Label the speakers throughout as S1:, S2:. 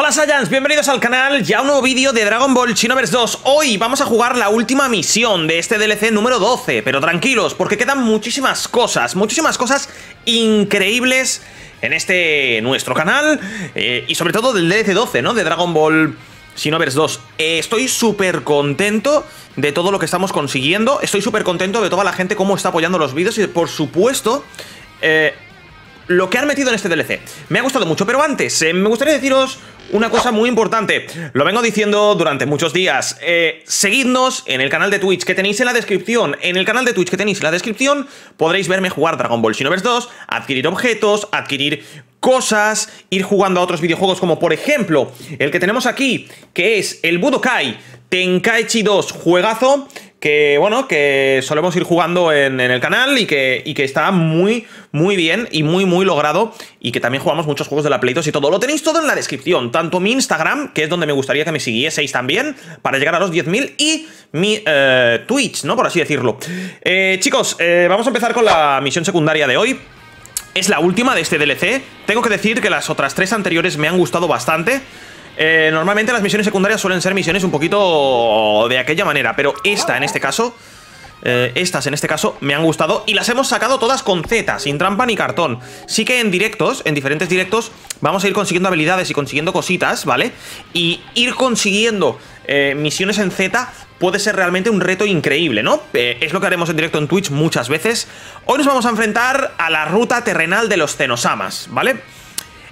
S1: Hola Saiyans, bienvenidos al canal, ya un nuevo vídeo de Dragon Ball Xenoverse 2 Hoy vamos a jugar la última misión de este DLC número 12 Pero tranquilos, porque quedan muchísimas cosas, muchísimas cosas increíbles en este nuestro canal eh, Y sobre todo del DLC 12, ¿no? De Dragon Ball Xenoverse 2 eh, Estoy súper contento de todo lo que estamos consiguiendo. Estoy súper contento de toda la gente cómo está apoyando los vídeos Y por supuesto... Eh, lo que han metido en este DLC. Me ha gustado mucho, pero antes, eh, me gustaría deciros una cosa muy importante. Lo vengo diciendo durante muchos días. Eh, seguidnos en el canal de Twitch que tenéis en la descripción. En el canal de Twitch que tenéis en la descripción podréis verme jugar Dragon Ball Xenoverse 2, adquirir objetos, adquirir cosas, ir jugando a otros videojuegos como por ejemplo el que tenemos aquí, que es el Budokai Tenkaichi 2 juegazo que, bueno, que solemos ir jugando en, el canal y que, y que, está muy, muy bien y muy, muy logrado y que también jugamos muchos juegos de la Play 2 y todo. Lo tenéis todo en la descripción, tanto mi Instagram, que es donde me gustaría que me siguieseis también, para llegar a los 10.000, y mi eh, Twitch, ¿no? Por así decirlo. Eh, chicos, eh, vamos a empezar con la misión secundaria de hoy. Es la última de este DLC. Tengo que decir que las otras tres anteriores me han gustado bastante. Eh, normalmente las misiones secundarias suelen ser misiones un poquito de aquella manera, pero esta en este caso... Eh, estas en este caso me han gustado y las hemos sacado todas con Z, sin trampa ni cartón. Sí que en directos, en diferentes directos, vamos a ir consiguiendo habilidades y consiguiendo cositas, ¿vale? Y ir consiguiendo eh, misiones en Z puede ser realmente un reto increíble, ¿no? es lo que haremos en directo en Twitch muchas veces. Hoy nos vamos a enfrentar a la ruta terrenal de los Cenosamas, ¿vale?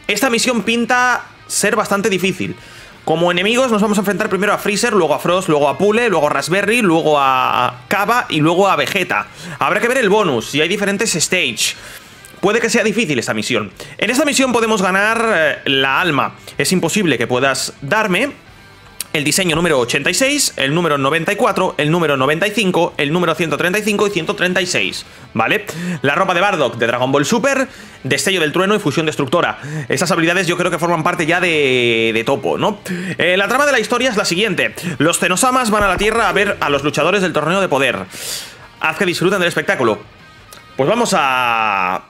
S1: Esta misión pinta ser bastante difícil. Como enemigos nos vamos a enfrentar primero a Freezer, luego a Frost, luego a Pule, luego a Raspberry, luego a Kaba y luego a Vegeta. Habrá que ver el bonus, si hay diferentes stage. Puede que sea difícil esta misión. En esta misión podemos ganar eh, la alma. Es imposible que puedas darme el diseño número 86, el número 94, el número 95, el número 135 y 136, ¿vale? La ropa de Bardock de Dragon Ball Super, destello del trueno y fusión destructora. Esas habilidades yo creo que forman parte ya de, topo, ¿no? Eh, la trama de la historia es la siguiente. Los Zenosamas van a la Tierra a ver a los luchadores del torneo de poder. Haz que disfruten del espectáculo. Pues vamos a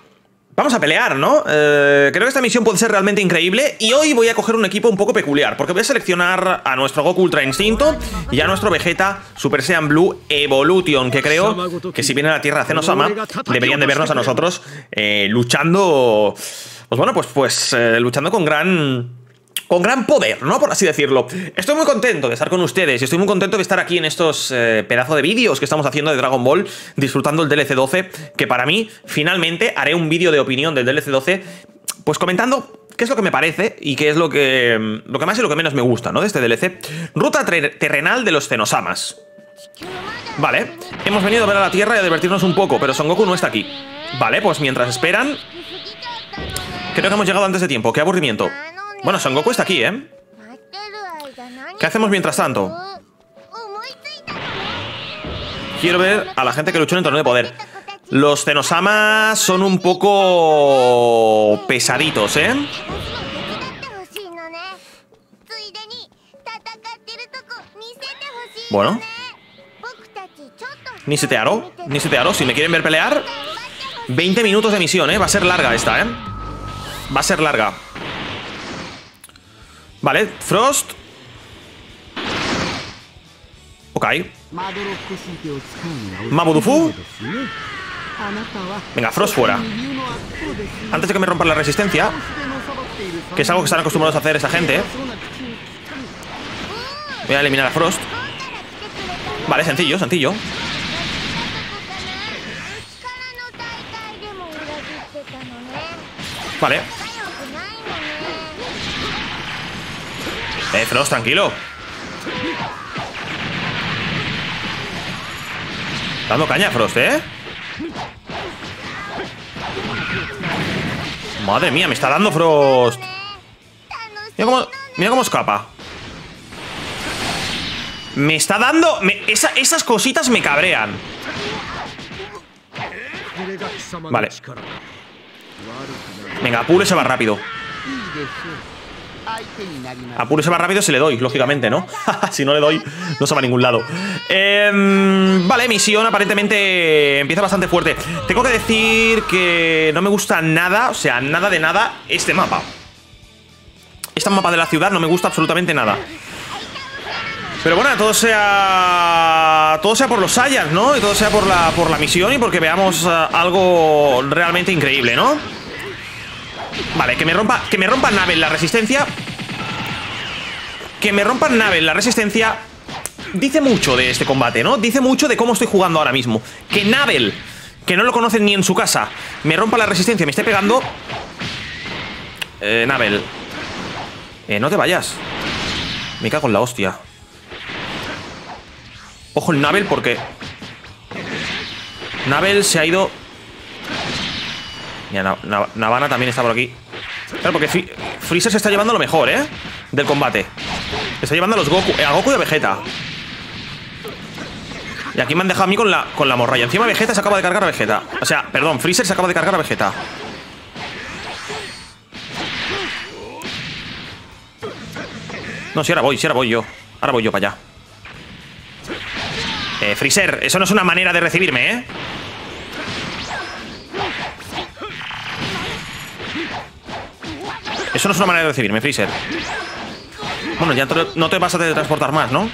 S1: Vamos a pelear, ¿no? Eh, creo que esta misión puede ser realmente increíble y hoy voy a coger un equipo un poco peculiar porque voy a seleccionar a nuestro Goku Ultra Instinto y a nuestro Vegeta Super Saiyan Blue Evolution que creo que si viene a la Tierra Zenosama deberían de vernos a nosotros eh, luchando... Pues bueno, pues, pues eh, luchando con gran con gran poder, ¿no? Por así decirlo. Estoy muy contento de estar con ustedes y estoy muy contento de estar aquí en estos eh, pedazos de vídeos que estamos haciendo de Dragon Ball, disfrutando el DLC 12, que para mí, finalmente, haré un vídeo de opinión del DLC 12, pues comentando qué es lo que me parece y qué es lo que, lo que más y lo que menos me gusta, ¿no? De este DLC. Ruta terrenal de los Cenosamas. Vale, hemos venido a ver a la Tierra y a divertirnos un poco, pero Son Goku no está aquí. Vale, pues mientras esperan... Creo que hemos llegado antes de tiempo, qué aburrimiento. Bueno, Son Goku está aquí, ¿eh? ¿Qué hacemos mientras tanto? Quiero ver a la gente que luchó en el torneo de poder. Los Zenosama son un poco pesaditos, ¿eh? Bueno. Ni se te haró, ni se te haró. Si me quieren ver pelear, 20 minutos de misión, ¿eh? Va a ser larga esta, ¿eh? Va a ser larga. Vale, Frost. Ok. Mabudufu. Venga, Frost fuera. Antes de que me rompa la resistencia Que es algo que están acostumbrados a hacer esa gente Voy a eliminar a Frost. Vale, sencillo, sencillo. Vale Eh, Frost, tranquilo. Dando caña, Frost, ¿eh? Madre mía, me está dando Frost. Mira cómo, mira cómo escapa. Me está dando... esas cositas me cabrean. Vale. Venga, Apure se va rápido Apúrese más rápido si le doy, lógicamente, ¿no? si no le doy, no se va a ningún lado. Em, vale, misión aparentemente empieza bastante fuerte. Tengo que decir que no me gusta nada, o sea, nada de nada, este mapa. Este mapa de la ciudad no me gusta absolutamente nada. Pero bueno, todo sea. Todo sea por los Saiyans, ¿no? Y todo sea por la, por la misión y porque veamos uh, algo realmente increíble, ¿no? Vale, que me rompa. Que me rompa Nave la resistencia. Que me rompa Nave la resistencia. Dice mucho de este combate, ¿no? Dice mucho de cómo estoy jugando ahora mismo. Que Nabel, que no lo conocen ni en su casa, me rompa la resistencia, me esté pegando. Eh, Nabel. Eh, no te vayas. Me cago en la hostia. Ojo el Nabel porque... Nabel se ha ido... Mira, Navana también está por aquí. Claro, porque Freezer se está llevando lo mejor, ¿eh? Del combate. Está llevando a los Goku, a Goku y a Vegeta. Y aquí me han dejado a mí con la, con la morralla. Encima Vegeta se acaba de cargar a Vegeta. O sea, perdón, Freezer se acaba de cargar a Vegeta. No, si ahora voy, si ahora voy yo. Ahora voy yo para allá. Eh, Freezer, eso no es una manera de recibirme, ¿eh? Eso no es una manera de recibirme, Freezer. Bueno, ya no te vas a teletransportar más, ¿no?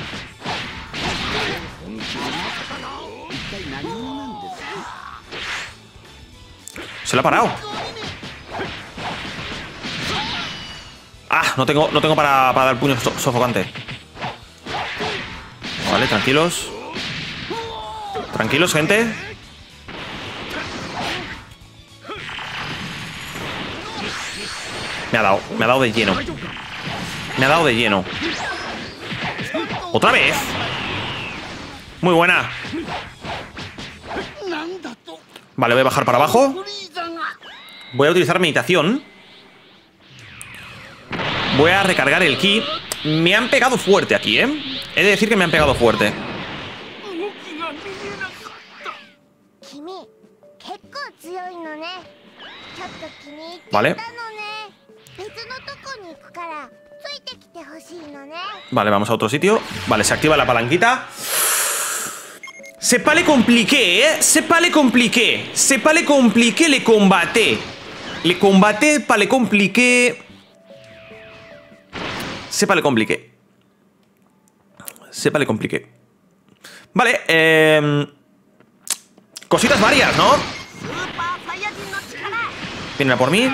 S1: Se lo ha parado. Ah, no tengo, no tengo para, para dar puño sofocante. Vale, tranquilos. Tranquilos, gente. Me ha dado, me ha dado de lleno. Me ha dado de lleno. ¿Otra vez? Muy buena. Vale, voy a bajar para abajo. Voy a utilizar meditación. Voy a recargar el ki. Me han pegado fuerte aquí, ¿eh? He de decir que me han pegado fuerte. Vale. Vale, vamos a otro sitio. Vale, se activa la palanquita. Sepa le compliqué, eh? Sepa le compliqué. Sepa le compliqué le combate. Le combate pa le compliqué. Sepa le compliqué. Sepa le compliqué. Vale, eh... Cositas varias, ¿no? Vienen a por mí.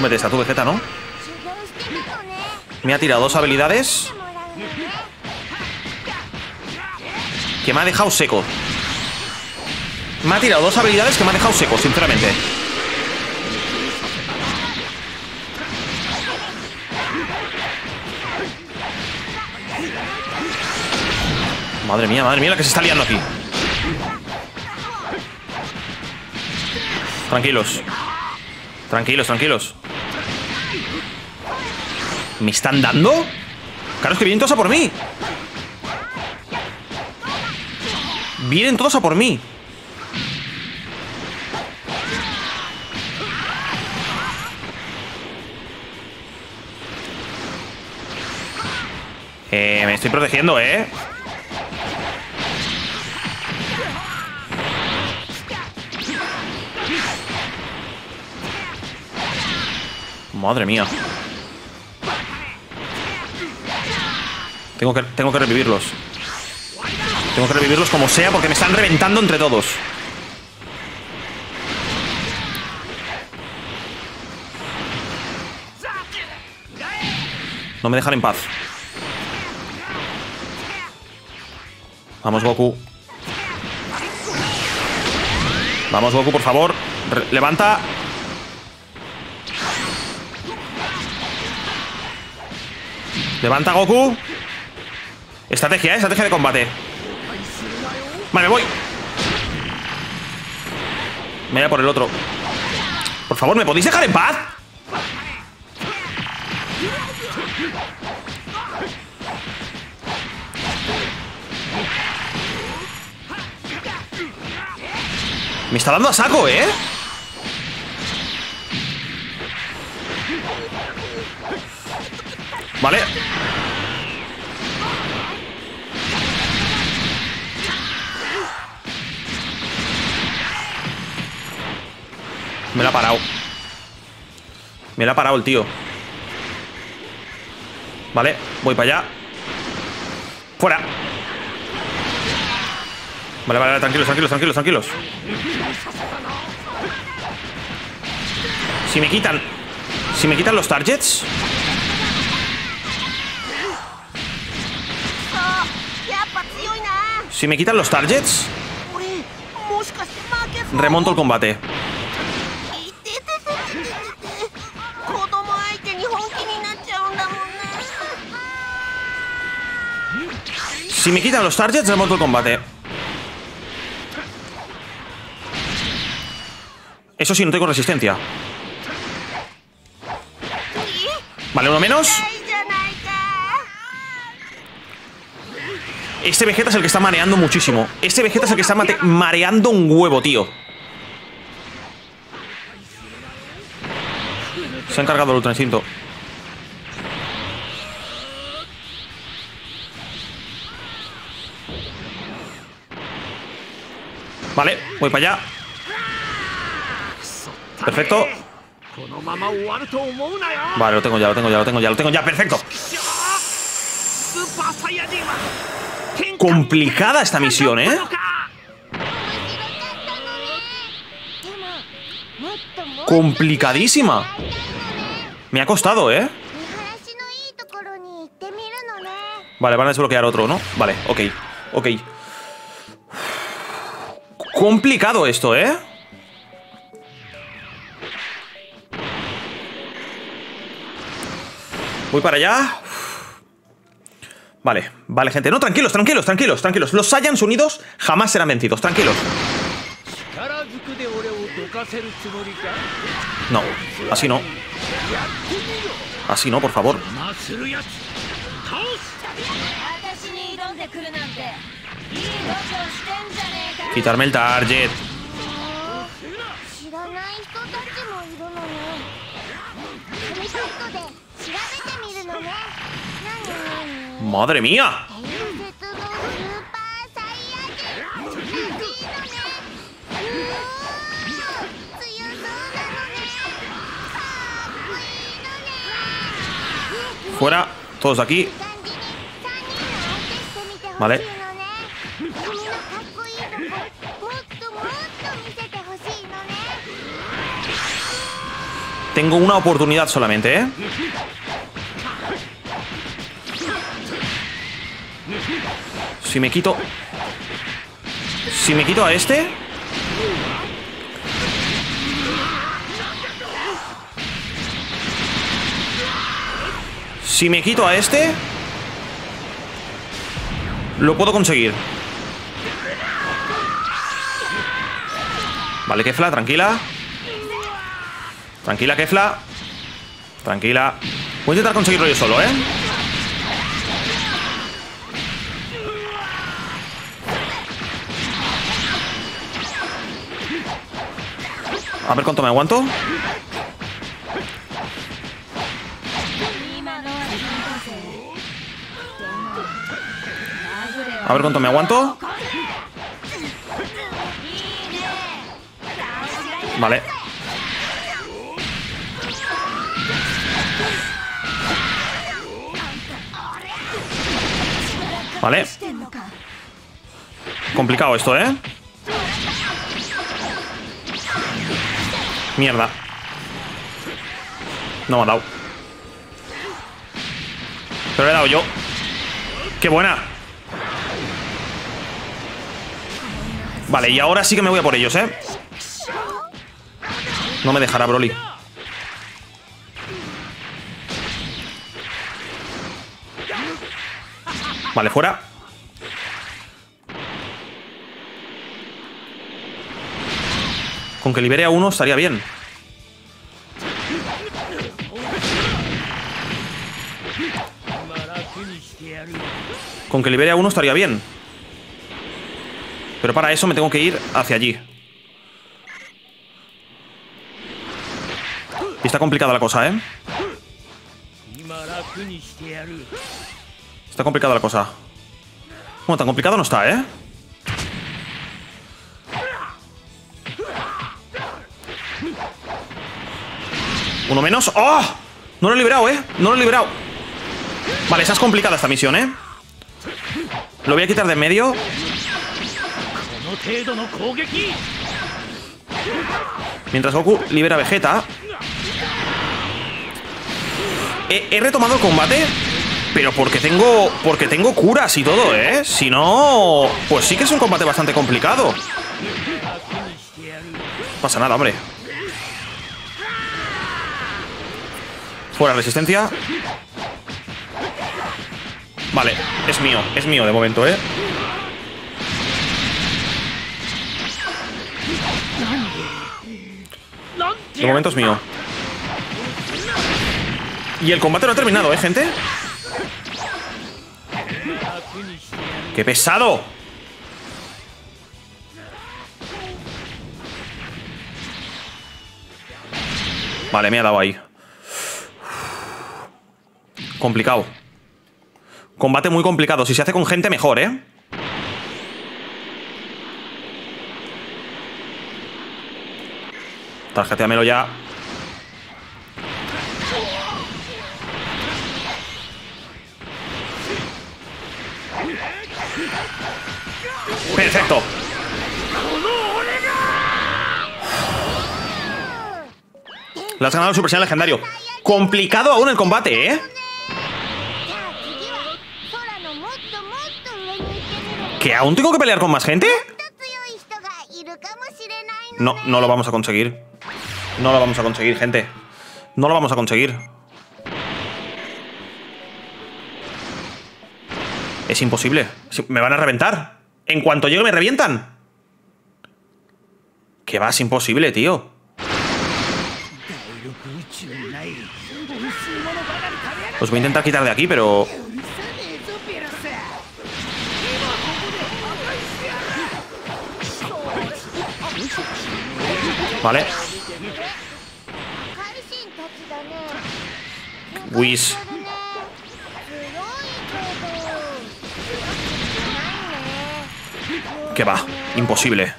S1: Mete esta tu Vegeta, ¿no? Me ha tirado dos habilidades. Que me ha dejado seco. Me ha tirado dos habilidades que me ha dejado seco, sinceramente. Madre mía, madre mía, la que se está liando aquí Tranquilos Tranquilos, tranquilos ¿Me están dando? Claro, es que vienen todos a por mí Vienen todos a por mí Eh, me estoy protegiendo, ¿eh? Madre mía Tengo que, tengo que revivirlos. Tengo que revivirlos como sea porque me están reventando entre todos. No me dejan en paz. Vamos, Goku. Vamos, Goku, por favor. levanta. Levanta, Goku. Estrategia, ¿eh? Estrategia de combate Vale, voy Me voy a por el otro Por favor, ¿me podéis dejar en paz? Me está dando a saco, ¿eh? Vale Me la ha parado. Me la ha parado el tío. Vale, voy para allá. Fuera. Vale, vale, tranquilos, tranquilos, tranquilos, tranquilos. Si me quitan... Si me quitan los targets... Si me quitan los targets... Remonto el combate. Si me quitan los targets, remonto el combate. Eso sí, no tengo resistencia. Vale, uno menos. Este Vegeta es el que está mareando muchísimo. Este Vegeta es el que está mareando un huevo, tío. Se ha encargado el Ultra Instinto. Vale, voy para allá. Perfecto. Vale, lo tengo ya, lo tengo ya, lo tengo ya, lo tengo ya. Perfecto. Complicada esta misión, ¿eh? Complicadísima. Me ha costado, ¿eh? Vale, van a desbloquear otro, ¿no? Vale, ok, ok. Complicado esto, ¿eh? Voy para allá. Vale, vale, gente. No, tranquilos, tranquilos, tranquilos, tranquilos. Los Saiyans unidos jamás serán vencidos. Tranquilos. No, así no. Así no, por favor. Quitarme el target. ¡Madre mía! Fuera, todos aquí. Vale. Tengo una oportunidad solamente, ¿eh? Si me quito... Si me quito a este... Si me quito a este... Lo puedo conseguir. Vale, Kefla, tranquila. Tranquila, Kefla. Tranquila. Voy a intentar conseguirlo yo solo, ¿eh? A ver cuánto me aguanto. A ver cuánto me aguanto. Vale. Vale. Complicado esto, ¿eh? Mierda. No me ha dado. Pero he dado yo. ¡Qué buena! Vale, y ahora sí que me voy a por ellos, ¿eh? No me dejará Broly. Vale, fuera. Con que libere a uno estaría bien. Con que libere a uno estaría bien. Pero para eso me tengo que ir hacia allí. Y está complicada la cosa, ¿eh? Está complicada la cosa. Bueno, tan complicado no está, ¿eh? Uno menos. ¡Oh! No lo he librado, ¿eh? No lo he librado. Vale, esa es complicada esta misión, ¿eh? Lo voy a quitar de en medio. Mientras Goku libera Vegeta. He, he retomado el combate pero porque tengo. Porque tengo curas y todo, ¿eh? Si no. Pues sí que es un combate bastante complicado. No pasa nada, hombre. Fuera resistencia. Vale, es mío, es mío de momento, ¿eh? De momento es mío. Y el combate no ha terminado, ¿eh, gente? ¡Qué pesado! Vale, me ha dado ahí. Complicado. Combate muy complicado. Si se hace con gente, mejor, ¿eh? Tarjeteamelo ya. Perfecto. Le has ganado el Super Saiyan legendario. Complicado aún el combate, ¿eh? ¿Que aún tengo que pelear con más gente? No, no lo vamos a conseguir. No lo vamos a conseguir, gente. No lo vamos a conseguir. Es imposible. Me van a reventar. En cuanto llegue me revientan. Que va, es imposible, tío. Os voy a intentar quitar de aquí, pero... Vale. Whis. Que va, imposible.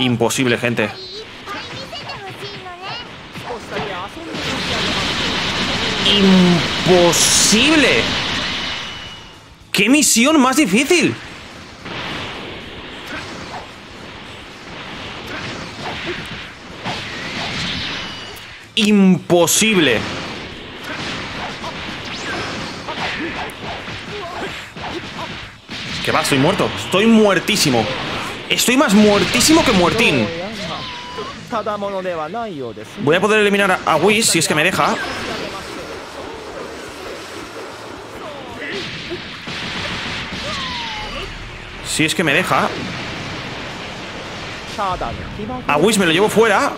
S1: Imposible, gente. Imposible. ¿Qué misión más difícil? imposible. ¿Qué va? Estoy muerto. Estoy muertísimo. Estoy más muertísimo que muertín. Voy a poder eliminar a Whis si es que me deja. Si es que me deja. A Whis me lo llevo fuera.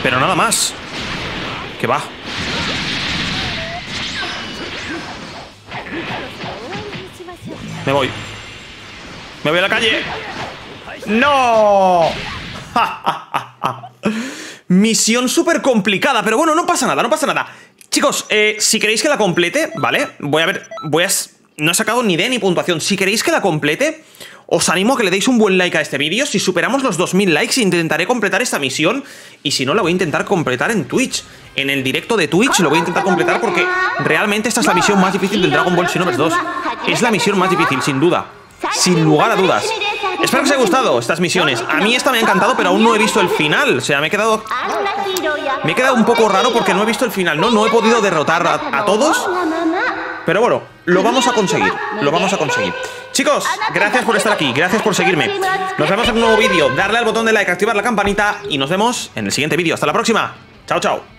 S1: Pero nada más. Que va. Me voy. Me voy a la calle. ¡No! Misión súper complicada, pero bueno, no pasa nada, no pasa nada. Chicos, eh, si queréis que la complete, ¿vale? Voy a ver, voy a... No he sacado ni de ni puntuación. Si queréis que la complete, os animo a que le deis un buen like a este vídeo. Si superamos los 2000 likes, intentaré completar esta misión. Y si no, la voy a intentar completar en Twitch. En el directo de Twitch lo voy a intentar completar porque realmente esta es la misión más difícil del Dragon Ball Xenoverse 2. Es la misión más difícil, sin duda. Sin lugar a dudas. Espero que os haya gustado estas misiones. A mí esta me ha encantado, pero aún no he visto el final. O sea, me he quedado... Me he quedado un poco raro porque no he visto el final, ¿no? No he podido derrotar a, todos. Pero bueno, lo vamos a conseguir. Lo vamos a conseguir. Chicos, gracias por estar aquí, gracias por seguirme. Nos vemos en un nuevo vídeo. Darle al botón de like, activar la campanita y nos vemos en el siguiente vídeo. Hasta la próxima. Chao, chao.